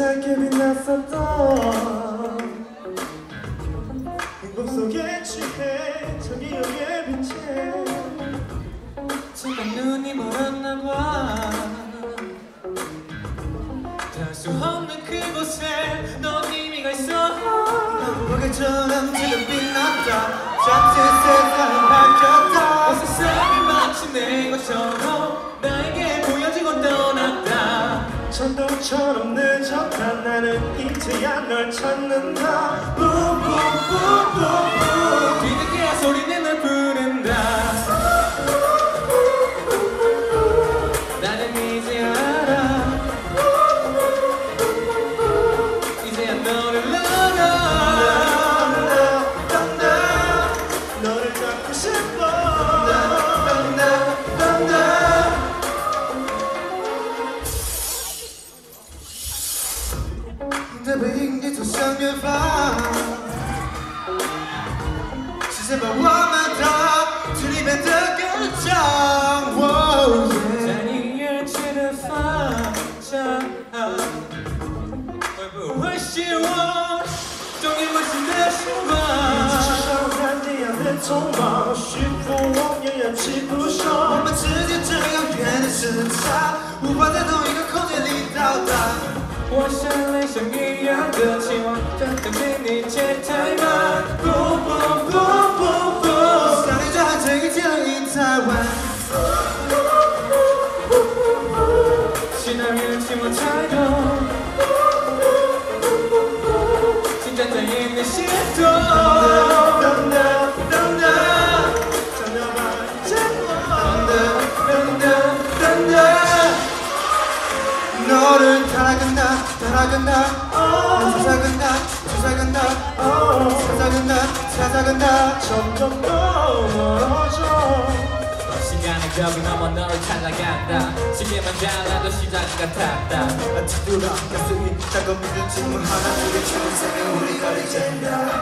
반짝작게 빛났었던 행복 속에 취해 저기 여기에 빛에 잠깐 눈이 멀었나 봐. 닿을 수 없는 그곳에 넌 이미 가 있어. 무게처럼 지금 빛났다 잠시 세상이 바뀌었다 어, 세상이 마치 내 것처럼 천둥처럼 늦었다 나는 이제야 널 찾는다. 부부부부 向远方，是谁把我们当最里面的歌唱？在音乐人的方向，会不会希望终于会真的习惯？一起像浪花一样的匆忙，是否我们扬起不上。我们之间这遥远的挣差，无法再统一。我像雷声一样的期望，但等被你接太慢。不不不不不，想你就和这一天已太晚。是那人情我太多，心站在你心动。 따라간다. 찾아간다. 찾아간다. 찾아간다. 찾아간다. 점점 더 멀어져. 시간의 벽을 넘어 너를 찾아간다. 시계만 잘라도 시작 같았다. 뒤돌아 가슴이 작업 믿은 질문 하나 두개 처음 생에 우리가 이젠다